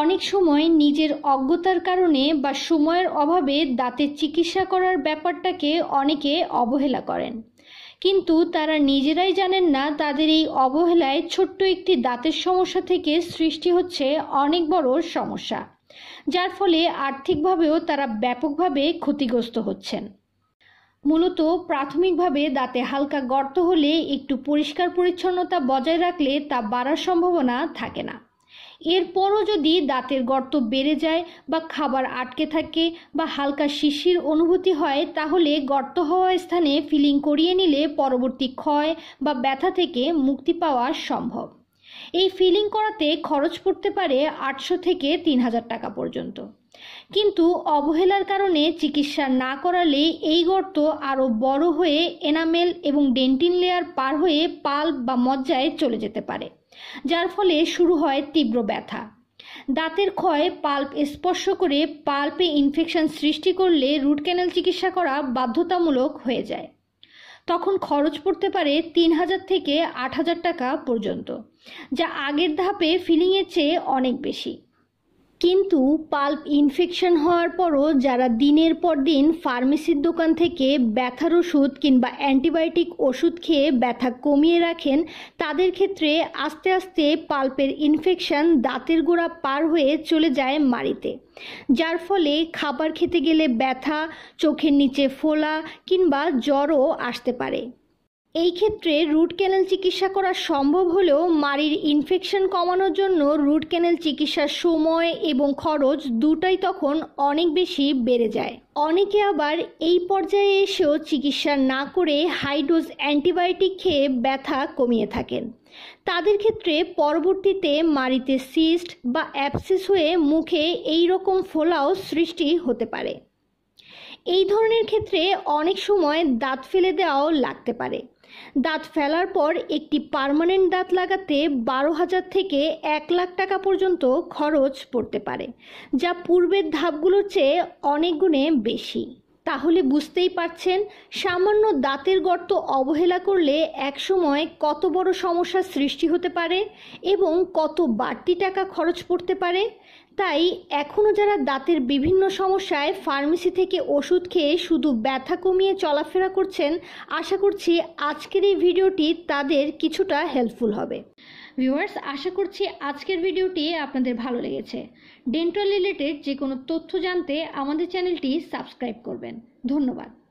অনেক সময় নিজের অজ্ঞতার কারণে বা সময়ের অভাবে দাঁতের চিকিৎসা করার ব্যাপারটাকে অনেকে অবহেলা করেন। কিন্তু তারা নিজেরাই জানেন না তাদের এই অবহেলায় ছোট্ট একটি দাঁতের সমস্যা থেকে সৃষ্টি হচ্ছে অনেক বড় সমস্যা, যার ফলে আর্থিকভাবেও তারা ব্যাপকভাবে ক্ষতিগ্রস্ত হচ্ছেন। মূলত প্রাথমিকভাবে দাঁতে হালকা গর্ত হলে একটু পরিষ্কার পরিচ্ছন্নতা বজায় রাখলে তা বাড়ার সম্ভাবনা থাকে না। এরপরও যদি দাঁতের গর্ত বেড়ে যায় বা খাবার আটকে থাকে বা হালকা শিশির অনুভূতি হয়, তাহলে গর্ত হওয়া স্থানে ফিলিং করিয়ে নিলে পরবর্তী ক্ষয় বা ব্যথা থেকে মুক্তি পাওয়া সম্ভব। এই ফিলিং করাতে খরচ পড়তে পারে আটশো থেকে তিন হাজার টাকা পর্যন্ত। কিন্তু অবহেলার কারণে চিকিৎসা না করালে এই গর্ত আরও বড় হয়ে এনামেল এবং ডেন্টিন লেয়ার পার হয়ে পাল্প বা মজ্জায় চলে যেতে পারে। যার ফলে শুরু হয় তীব্র ব্যথা। দাঁতের ক্ষয়, পাল্প স্পর্শ করে পাল্পে ইনফেকশন সৃষ্টি করলে রুট ক্যানেল চিকিৎসা করা বাধ্যতামূলক হয়ে যায়। তখন খরচ পড়তে পারে তিন হাজার থেকে আট হাজার টাকা পর্যন্ত, যা আগের ধাপে ফিলিংয়ের চেয়ে অনেক বেশি। কিন্তু পাল্প ইনফেকশন হওয়ার পরও যারা দিনের পর দিন ফার্মেসির দোকান থেকে ব্যথার ওষুধ কিংবা অ্যান্টিবায়োটিক ওষুধ খেয়ে ব্যথা কমিয়ে রাখেন, তাদের ক্ষেত্রে আস্তে আস্তে পাল্পের ইনফেকশন দাঁতের গোড়া পার হয়ে চলে যায় মাড়িতে। যার ফলে খাবার খেতে গেলে ব্যথা, চোখের নিচে ফোলা কিংবা জ্বরও আসতে পারে। এই ক্ষেত্রে রুট ক্যানেল চিকিৎসা করা সম্ভব হলেও মাড়ির ইনফেকশন কমানোর জন্য রুট ক্যানেল চিকিৎসার সময় এবং খরচ দুটাই তখন অনেক বেশি বেড়ে যায়। অনেকে আবার এই পর্যায়ে এসেও চিকিৎসা না করে হাইডোজ অ্যান্টিবায়োটিক খেয়ে ব্যথা কমিয়ে থাকেন। তাদের ক্ষেত্রে পরবর্তীতে মাড়িতে সিস্ট বা অ্যাপসিস হয়ে মুখে এই রকম ফোলাও সৃষ্টি হতে পারে। এই ধরনের ক্ষেত্রে অনেক সময় দাঁত ফেলে দেওয়াও লাগতে পারে। দাঁত ফেলার পর একটি পারমানেন্ট দাঁত লাগাতে বারো হাজার থেকে এক লাখ টাকা পর্যন্ত খরচ পড়তে পারে, যা পূর্বের ধাপগুলোর চেয়ে অনেক গুণে বেশি। তাহলে বুঝতেই পারছেন, সামান্য দাঁতের গর্ত অবহেলা করলে একসময় কত বড় সমস্যার সৃষ্টি হতে পারে এবং কত বাড়তি টাকা খরচ পড়তে পারে? তাই এখনও যারা দাঁতের বিভিন্ন সমস্যায় ফার্মেসি থেকে ওষুধ খেয়ে শুধু ব্যথা কমিয়ে চলাফেরা করছেন, আশা করছি আজকের এই ভিডিওটি তাদের কিছুটা হেল্পফুল হবে। ভিউয়ার্স, আশা করছি আজকের ভিডিওটি আপনাদের ভালো লেগেছে। ডেন্টাল রিলেটেড যে কোনো তথ্য জানতে আমাদের চ্যানেলটি সাবস্ক্রাইব করবেন। ধন্যবাদ।